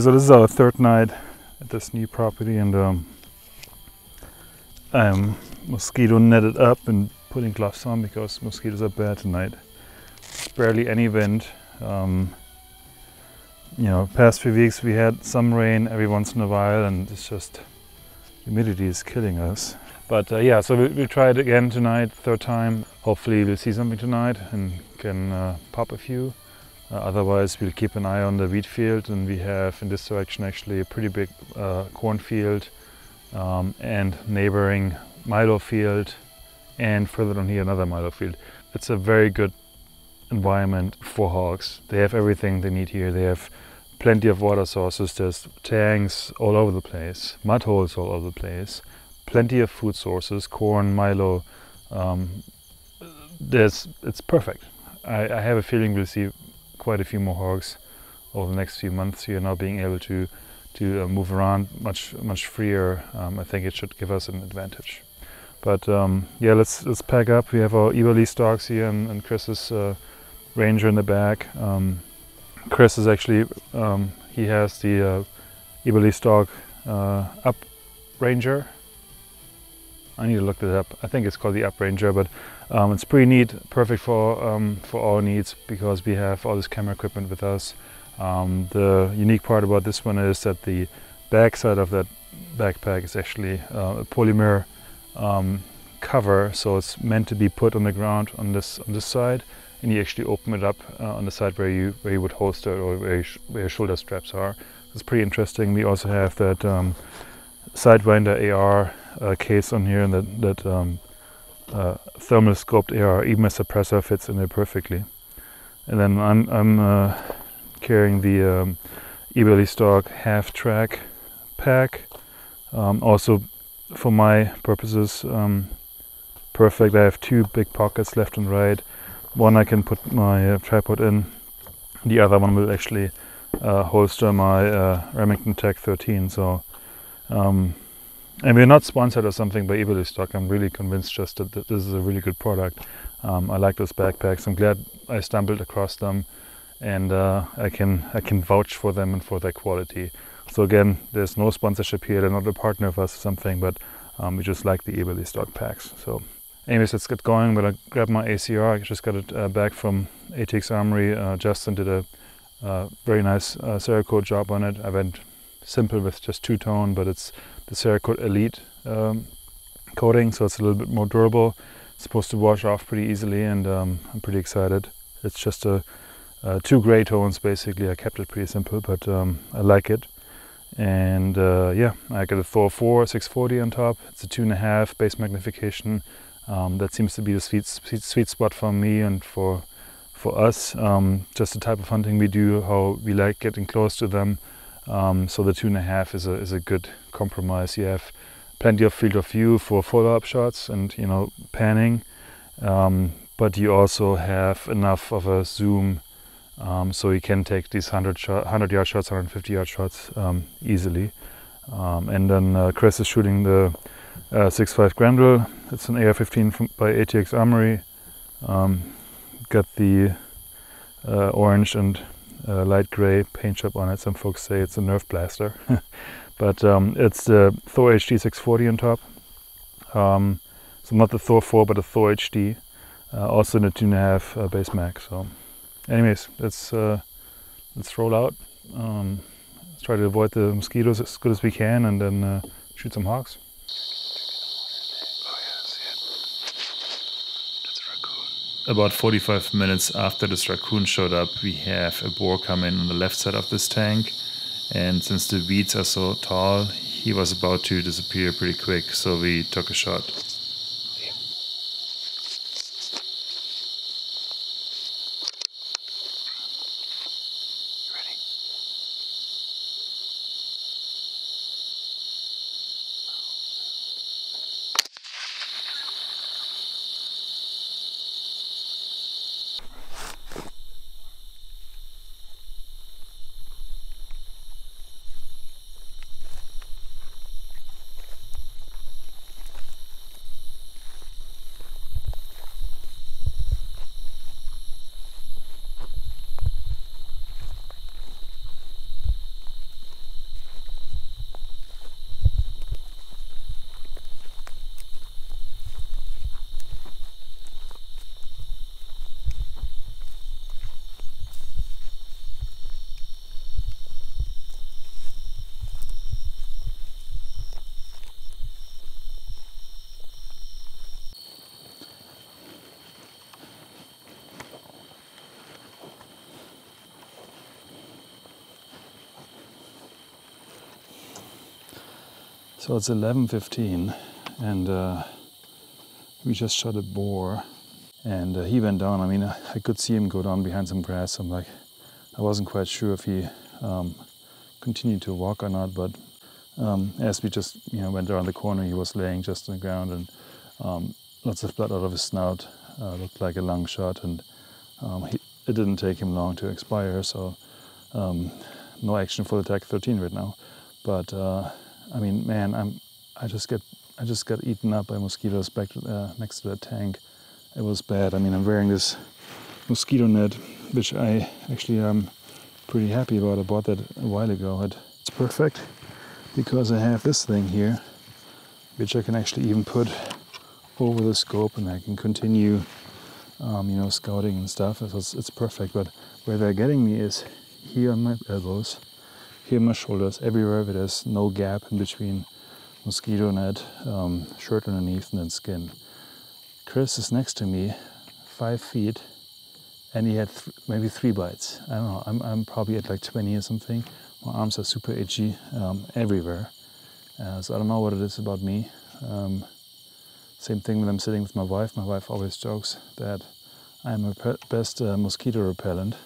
So this is our third night at this new property, and um, I'm mosquito netted up and putting gloves on because mosquitoes are bad tonight. Barely any wind. Um, you know, past few weeks we had some rain every once in a while, and it's just humidity is killing us. But uh, yeah, so we, we'll try it again tonight, third time. Hopefully, we'll see something tonight and can uh, pop a few. Uh, otherwise, we'll keep an eye on the wheat field, and we have in this direction actually a pretty big uh, cornfield um, and neighboring milo field, and further down here another milo field. It's a very good environment for hogs. They have everything they need here. They have plenty of water sources. There's tanks all over the place, mud holes all over the place, plenty of food sources, corn, milo. Um, there's, it's perfect. I, I have a feeling we'll see quite a few more hogs over the next few months here now being able to to uh, move around much much freer um, I think it should give us an advantage. But um, yeah let's let's pack up. We have our Eberlestocks here and, and Chris's uh, Ranger in the back. Um, Chris is actually um, he has the uh, Eberlestock uh, up Ranger. I need to look that up. I think it's called the up Ranger but um, it's pretty neat, perfect for um, for our needs because we have all this camera equipment with us. Um, the unique part about this one is that the back side of that backpack is actually uh, a polymer um, cover, so it's meant to be put on the ground on this on this side, and you actually open it up uh, on the side where you where you would holster or where, you where your shoulder straps are. It's pretty interesting. We also have that um, Sidewinder AR uh, case on here, and that that um, uh, thermal scoped AR, even a suppressor fits in there perfectly. And then I'm, I'm uh, carrying the um, stock half track pack. Um, also, for my purposes, um, perfect. I have two big pockets left and right. One I can put my uh, tripod in. The other one will actually uh, holster my uh, Remington TAC 13. So um, and we're not sponsored or something by Eberlestock. I'm really convinced just that, that this is a really good product. Um, I like those backpacks. I'm glad I stumbled across them, and uh, I can I can vouch for them and for their quality. So again, there's no sponsorship here. They're not a partner of us or something, but um, we just like the Eberlestock packs. So, anyways, let's get going. But I'm gonna grab my ACR. I just got it uh, back from ATX Armory. Uh, Justin did a uh, very nice uh, Cerakote job on it. I went simple with just two tone, but it's the Cerakote Elite um, coating, so it's a little bit more durable. It's supposed to wash off pretty easily, and um, I'm pretty excited. It's just a, two gray tones basically. I kept it pretty simple, but um, I like it. And uh, yeah, I got a Thor 4 640 on top. It's a two and a half base magnification. Um, that seems to be the sweet, sweet, sweet spot for me and for for us. Um, just the type of hunting we do, how we like getting close to them. Um, so the two and a half is a is a good compromise. You have plenty of field of view for follow-up shots and you know panning, um, but you also have enough of a zoom um, so you can take these 100, shot, 100 yard shots, 150 yard shots um, easily. Um, and then uh, Chris is shooting the uh, 6.5 Grendel. It's an AR-15 by ATX Armory. Um, got the uh, orange and uh, light gray paint job on it. Some folks say it's a Nerf blaster, but um, it's the Thor HD 640 on top. Um, so not the Thor 4, but the Thor HD. Uh, also in a two and a half uh, base mag. So, anyways, let's uh, let's roll out. Um, let's try to avoid the mosquitoes as good as we can, and then uh, shoot some hogs. About 45 minutes after this raccoon showed up, we have a boar come in on the left side of this tank. And since the weeds are so tall, he was about to disappear pretty quick, so we took a shot. So it's 11:15, and uh, we just shot a boar, and uh, he went down. I mean, I, could see him go down behind some grass. I'm like, I wasn't quite sure if he um, continued to walk or not, but um, as we just you know went around the corner, he was laying just on the ground and um, lots of blood out of his snout. Uh, looked like a lung shot, and um, he, it didn't take him long to expire. So um, no action for the TAC 13 right now. But uh, I mean, man, I'm I just get I just got eaten up by mosquitoes back to, uh, next to that tank. It was bad. I mean, I'm wearing this mosquito net, which I actually am pretty happy about. I bought that a while ago. It's perfect because I have this thing here, which I can actually even put over the scope, and I can continue, um, you know, scouting and stuff. It's, it's perfect. But where they're getting me is here on my elbows, here my shoulders, everywhere where there's no gap in between mosquito net, um, shirt underneath, and then skin. Chris is next to me, five feet, and he had th- maybe three bites. I don't know. I'm, I'm probably at like 20 or something. My arms are super itchy um, everywhere. Uh, so I don't know what it is about me. Um, same thing when I'm sitting with my wife. My wife always jokes that I'm pe- best uh, mosquito repellent.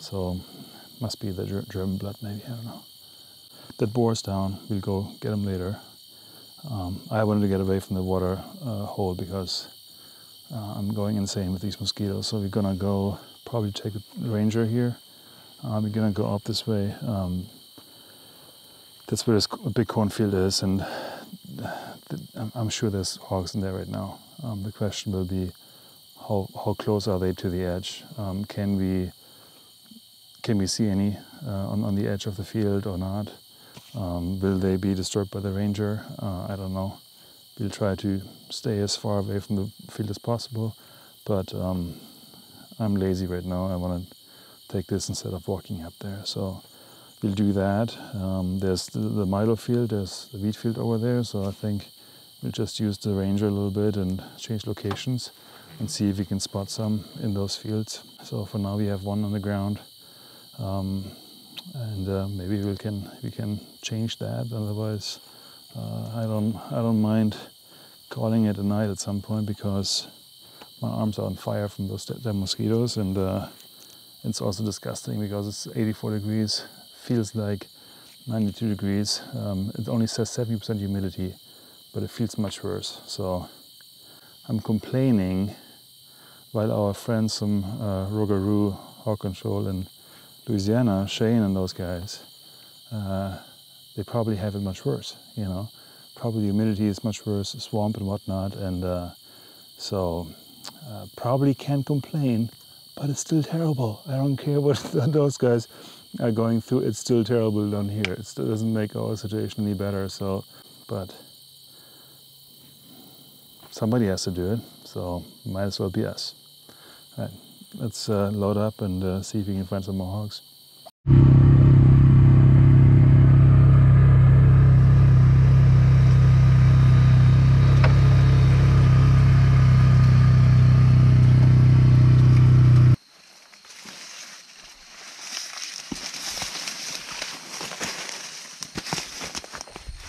So must be the German blood, maybe. I don't know. That boar's down. We'll go get him later. Um, I wanted to get away from the water uh, hole because uh, I'm going insane with these mosquitoes. So we're gonna go probably take a ranger here. Uh, we're gonna go up this way. Um, that's where this big cornfield is, and th- I'm sure there's hogs in there right now. Um, the question will be, how how close are they to the edge? Um, can we can we see any uh, on on the edge of the field or not? Um, will they be disturbed by the ranger? Uh, I don't know. We'll try to stay as far away from the field as possible, but um, I'm lazy right now. I want to take this instead of walking up there. So we'll do that. Um, there's the, the Milo field, there's the wheat field over there. So I think we'll just use the ranger a little bit and change locations and see if we can spot some in those fields. So for now we have one on the ground. Um, and uh, maybe we can we can change that. Otherwise, uh, I don't I don't mind calling it a night at some point because my arms are on fire from those mosquitoes, and uh, it's also disgusting because it's 84 degrees, feels like 92 degrees. Um, it only says 70% humidity, but it feels much worse. So I'm complaining while our friends from uh, Rougarou Hog Control in Louisiana, Shane and those guys, uh, they probably have it much worse. You know, probably the humidity is much worse, swamp and whatnot, and uh, so uh, probably can't complain. But it's still terrible. I don't care what those guys are going through. It's still terrible down here. It still doesn't make our situation any better. So, but somebody has to do it. So might as well be us. All right, let's uh, load up and uh, see if we can find some more hogs.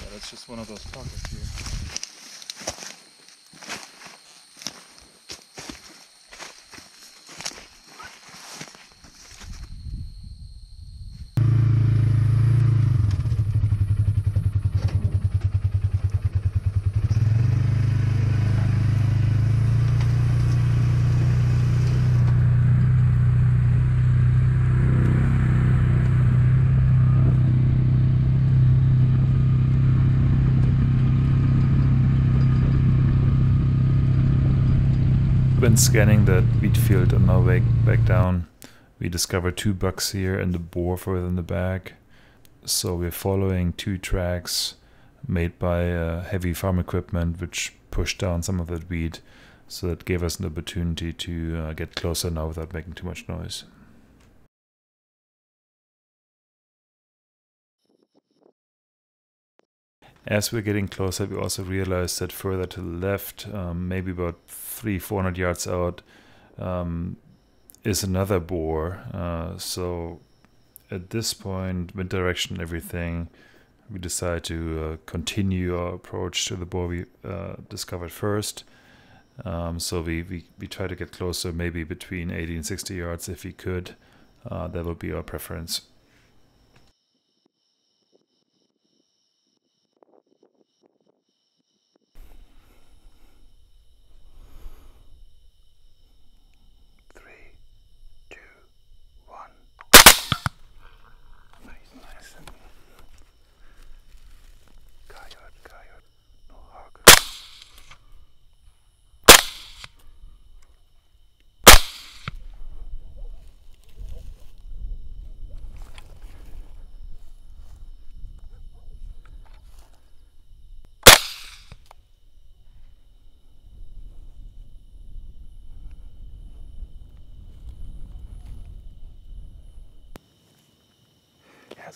Yeah, that's just one of those pockets here. Scanning that wheat field on our way back down, we discovered two bucks here and a boar further in the back. So we're following two tracks made by uh, heavy farm equipment, which pushed down some of that wheat. So that gave us an opportunity to uh, get closer now without making too much noise. As we're getting closer, we also realized that further to the left, um, maybe about three, four hundred yards out, um, is another boar. Uh, so at this point, wind direction, everything, we decide to uh, continue our approach to the boar we uh, discovered first. Um, so we, we, we try to get closer, maybe between 80 and 60 yards if we could. Uh, that would be our preference.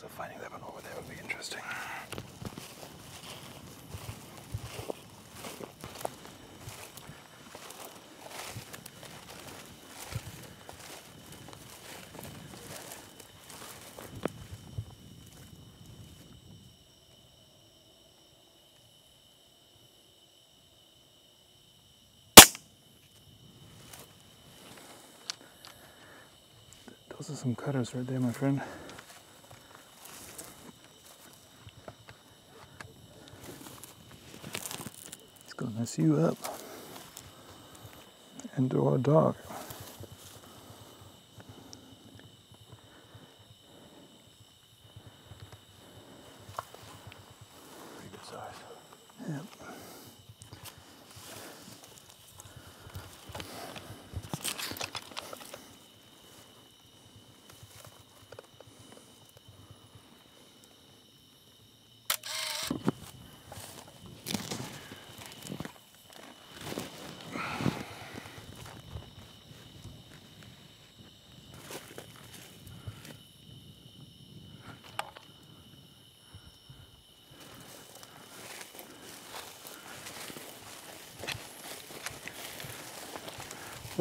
So finding that one over there would be interesting. Those are some cutters right there, my friend. Mess you up and or a dog.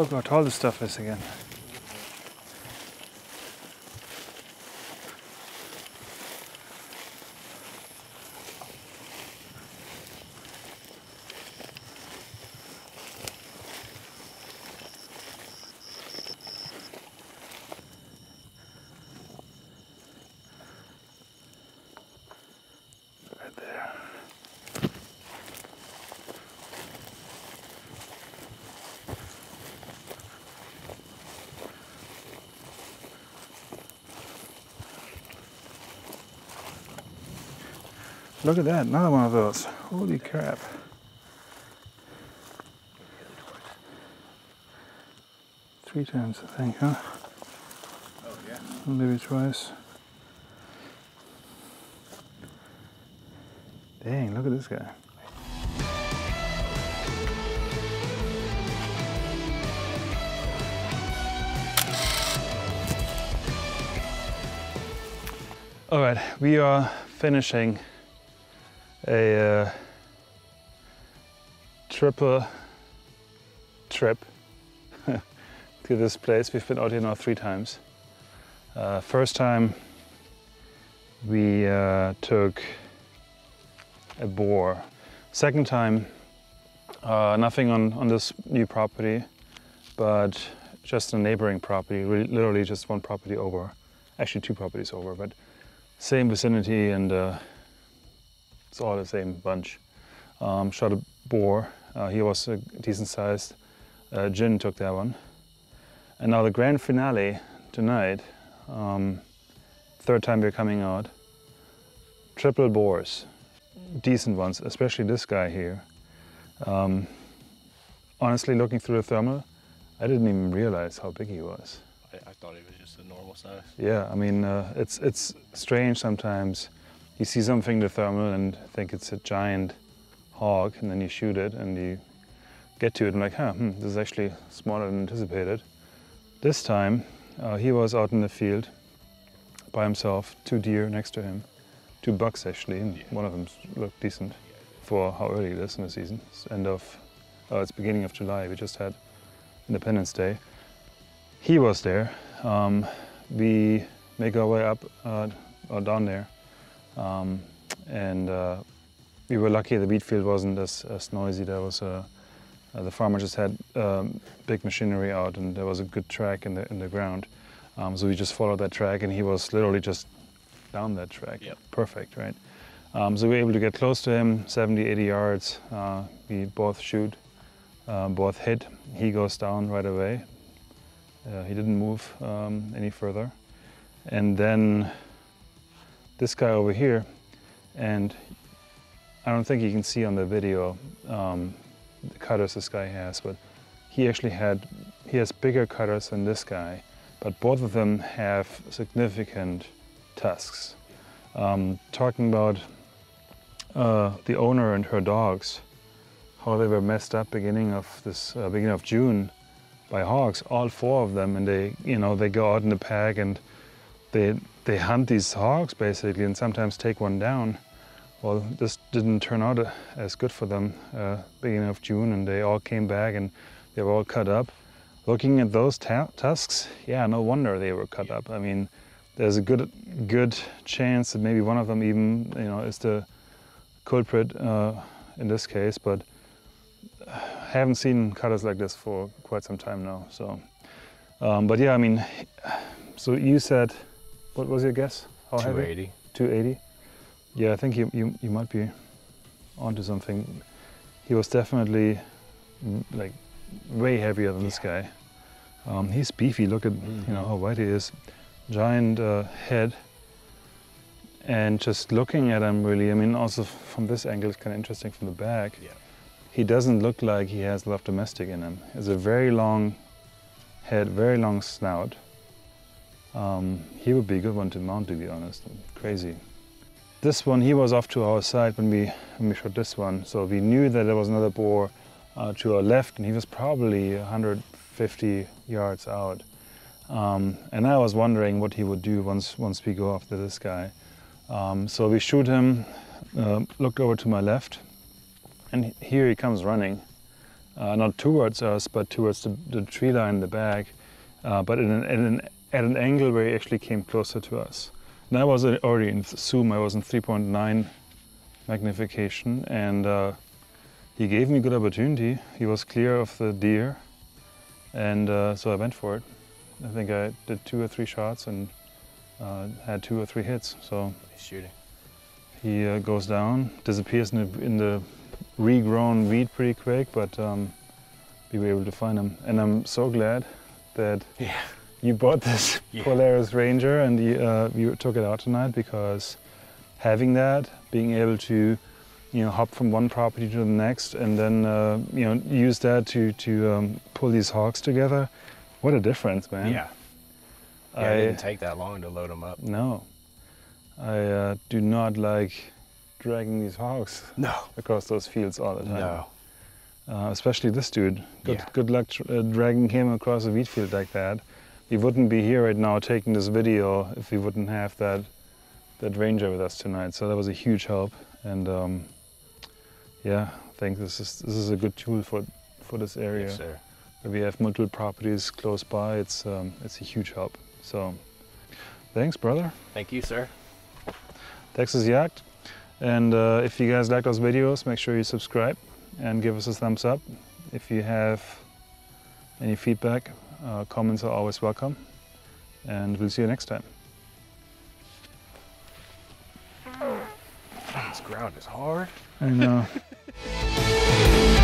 Look how tall this stuff is again. Look at that, another one of those. Holy crap. Three times, I think, huh? Oh, yeah. Maybe twice. Dang, look at this guy. All right, we are finishing a uh, triple trip to this place. We've been out here now three times. Uh, first time we uh, took a boar. Second time, uh, nothing on, on this new property, but just a neighboring property, really, literally just one property over. Actually two properties over, but same vicinity and uh, it's all the same bunch. Um, shot a boar. Uh, he was a decent sized. Uh, Jin took that one. And now the grand finale tonight, um, third time we're coming out, triple boars, decent ones, especially this guy here. Um, honestly, looking through the thermal, I didn't even realize how big he was. I, I thought he was just a normal size. Yeah, I mean, uh, it's, it's strange sometimes you see something in the thermal and think it's a giant hog, and then you shoot it and you get to it and like, huh, hmm, this is actually smaller than anticipated. This time, uh, he was out in the field by himself, two deer next to him, two bucks actually, and one of them looked decent for how early it is in the season. It's end of, uh, it's beginning of July. We just had Independence Day. He was there. Um, we make our way up uh, or down there um, and uh, we were lucky the wheat field wasn't as, as noisy. There was a uh, the farmer just had um, big machinery out, and there was a good track in the in the ground. Um, so we just followed that track, and he was literally just down that track. Yep. Perfect, right? Um, so we were able to get close to him, 70, 80 yards. Uh, we both shoot, uh, both hit. He goes down right away. Uh, he didn't move um, any further. And then this guy over here, and I don't think you can see on the video um, the cutters this guy has, but he actually had, he has bigger cutters than this guy, but both of them have significant tusks. Um, talking about uh, the owner and her dogs, how they were messed up beginning of this uh, beginning of June by hogs, all four of them, and they you know they go out in the pack and they they hunt these hogs basically, and sometimes take one down. Well, this didn't turn out uh, as good for them uh, beginning of June, and they all came back and they were all cut up. Looking at those tusks, yeah, no wonder they were cut up. I mean, there's a good good chance that maybe one of them even you know is the culprit uh, in this case, but I haven't seen cutters like this for quite some time now. So, um, but yeah, I mean, so you said, what was your guess? How heavy? 280. 280. Yeah, I think you, you you might be onto something. He was definitely mm, like way heavier than this guy. Um, he's beefy. Look at you know how white he is. Giant uh, head. And just looking at him, really, I mean, also from this angle, it's kind of interesting from the back. Yeah. He doesn't look like he has a lot of domestic in him. He has a very long head, very long snout. Um, he would be a good one to mount, to be honest. Crazy. This one, he was off to our side when we when we shot this one, so we knew that there was another boar uh, to our left, and he was probably 150 yards out. Um, and I was wondering what he would do once once we go after this guy. Um, so we shoot him, uh, looked over to my left, and here he comes running, uh, not towards us, but towards the, the tree line in the back, uh, but in an, in an, at an angle where he actually came closer to us. And I was already in zoom, I was in 3.9 magnification, and uh, he gave me good opportunity. He was clear of the deer, and uh, so I went for it. I think I did two or three shots and uh, had two or three hits. So He's shooting. he uh, goes down, disappears in the, in the regrown weed pretty quick, but um, we were able to find him. And I'm so glad that Yeah. You bought this Yeah. Polaris Ranger and you, uh, you took it out tonight because having that, being able to, you know, hop from one property to the next and then, uh, you know, use that to, to um, pull these hogs together, what a difference, man. Yeah. Yeah, I- it didn't take that long to load them up. No, I uh, do not like dragging these hogs No. across those fields all the time. No. Uh, especially this dude. Good, Yeah. good luck tr- uh, dragging him across a wheat field like that. We wouldn't be here right now taking this video if we wouldn't have that that ranger with us tonight. So that was a huge help, and um, yeah, I think this is this is a good tool for for this area. Yes, sir. We have multiple properties close by, it's um, it's a huge help. So, thanks, brother. Thank you, sir. Texas JAGD. And uh, if you guys like those videos, make sure you subscribe and give us a thumbs up. If you have any feedback, uh, comments are always welcome. And we'll see you next time. This ground is hard. I know.